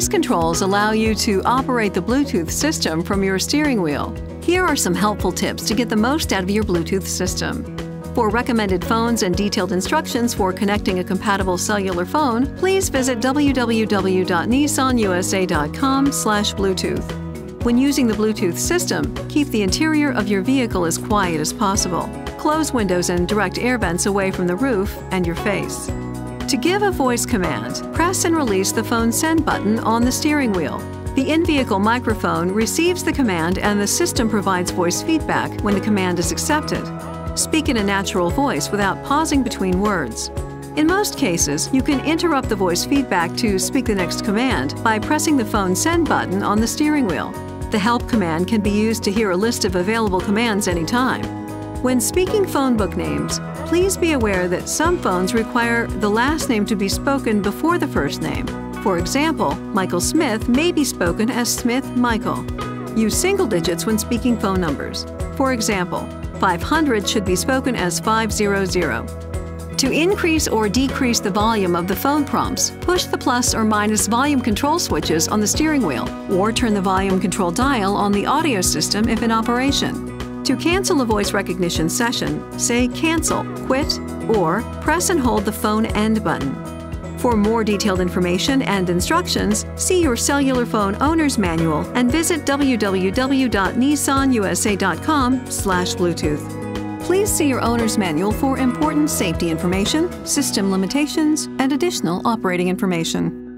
These controls allow you to operate the Bluetooth system from your steering wheel. Here are some helpful tips to get the most out of your Bluetooth system. For recommended phones and detailed instructions for connecting a compatible cellular phone, please visit www.nissanusa.com/bluetooth. When using the Bluetooth system, keep the interior of your vehicle as quiet as possible. Close windows and direct air vents away from the roof and your face. To give a voice command, press and release the phone send button on the steering wheel. The in-vehicle microphone receives the command and the system provides voice feedback when the command is accepted. Speak in a natural voice without pausing between words. In most cases, you can interrupt the voice feedback to speak the next command by pressing the phone send button on the steering wheel. The help command can be used to hear a list of available commands anytime. When speaking phone book names, please be aware that some phones require the last name to be spoken before the first name. For example, Michael Smith may be spoken as Smith Michael. Use single digits when speaking phone numbers. For example, 500 should be spoken as 500. To increase or decrease the volume of the phone prompts, push the plus or minus volume control switches on the steering wheel, or turn the volume control dial on the audio system if in operation. To cancel a voice recognition session, say Cancel, Quit, or press and hold the phone End button. For more detailed information and instructions, see your cellular phone owner's manual and visit www.nissanusa.com/bluetooth. Please see your owner's manual for important safety information, system limitations, and additional operating information.